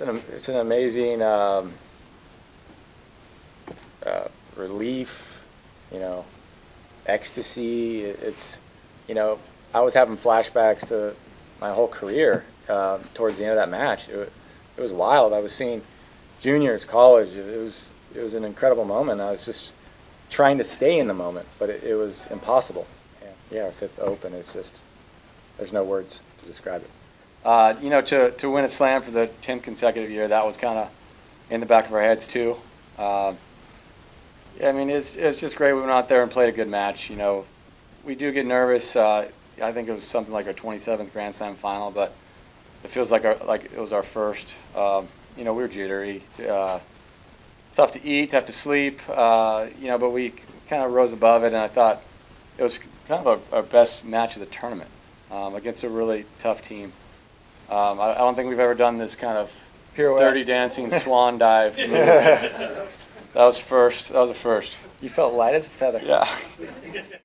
It's an, it's an amazing um, uh, relief, you know, ecstasy. It's, you know, I was having flashbacks to my whole career uh, towards the end of that match. It, it was wild. I was seeing juniors, college. It was it was an incredible moment. I was just trying to stay in the moment, but it, it was impossible. Yeah, yeah, fifth open. It's just there's no words to describe it. Uh, you know, to, to win a slam for the 10th consecutive year, that was kind of in the back of our heads, too. Um, yeah, I mean, it's, it's just great. We went out there and played a good match. You know, we do get nervous. Uh, I think it was something like our 27th Grand Slam final, but it feels like our, like it was our first. Um, you know, we were jittery. Uh, tough to eat, tough to sleep. Uh, you know, but we kind of rose above it, and I thought it was kind of our, our best match of the tournament um, against a really tough team. Um, I, I don't think we've ever done this kind of Pirouette. dirty dancing swan dive. that was first. That was a first. You felt light as a feather. Yeah.